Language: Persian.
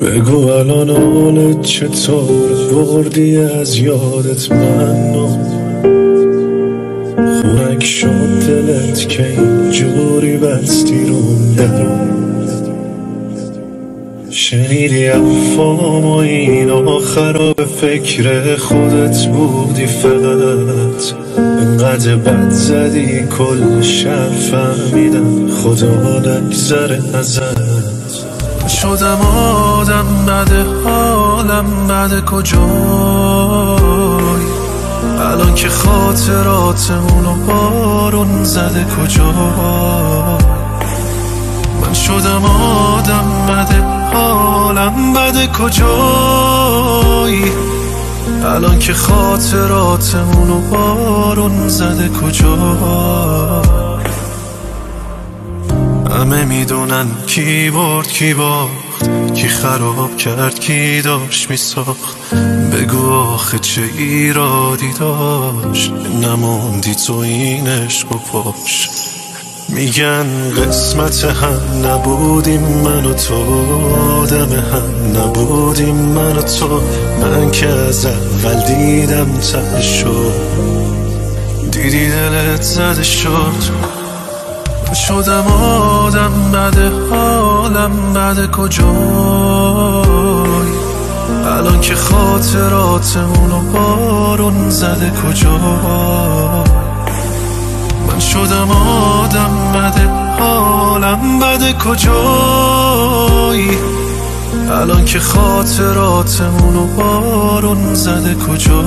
بگو الان حالت چطور بردی از یادت من خونک شد دلت که اینجوری بستی رو درون. شنیدی افام و این آخرا به فکر خودت بودی فقط. انقدر بد زدی کل شهر فهمیدن خدا نگذره ازت شدم آدم بده حالم بده کجای؟ الان که خاطراتمونو بارون زده کجا من شدم آدم بده حالم بده کجای؟ الان که خاطراتمونو بارون زده کجا همه می‌دونن کی برد کی باخت کی خراب کرد کی داشت میساخت بگو آخه چه ایرادی داشت. نموندی تو این عشق و پاش. میگن قسمت هم نبودیم من و تو آدم هم نبودیم من و تو. من که از اول دیدم ته شد دیدی دلت زده شد. شدم آدم بده حالم بده کجای؟ الان که خاطراتمونو بارون زده کجا من شدم آدم بده حالم بده کجای؟ الان که خاطراتمونو بارون زده کجا